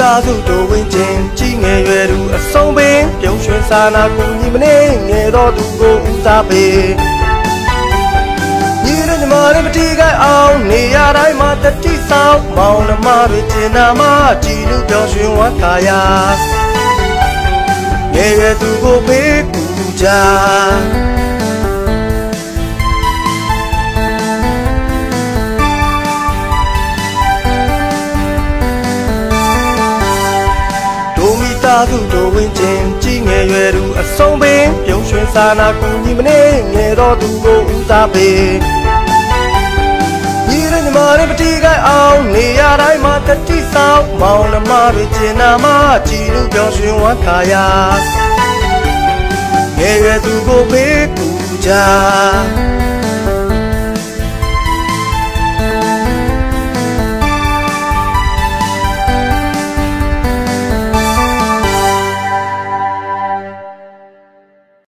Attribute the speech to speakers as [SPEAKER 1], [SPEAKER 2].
[SPEAKER 1] သားစုတို့ဝင်ချင်းကြီးငယ်ရွယ်သူအဆုံးပင်ပြုံးရွှင်စာနာကူညီမနေငယ်တော်သူကိုဦးစားပေးညီရညီမလေးမတီးခိုင်အောင်နေရတိုင်းမှာတတိဆောင်မောင်နှမတွေကျင်နာမကြည်လူပြောင်းရွှင်ဝတ်ကာယာငယ်ရွယ်သူကိုပေးကူကြ သားစုတို့ဝင်ချင်းကြီးငယ်ရွယ်သူအဆုံးပင်ပြုံးရွှင်စာနာကူညီမနေငယ်တော်သူကိုဦးစားပေးညီရညီမလေးပတိကိုင်အောင်နေရတိုင်းမှာတတိဆောင်မောင်နှမတွေကျင်နာမကြည်လူပြောင်းရွှင်ဝတ်ခါယာငယ်ရွယ်သူကိုပေးကူကြ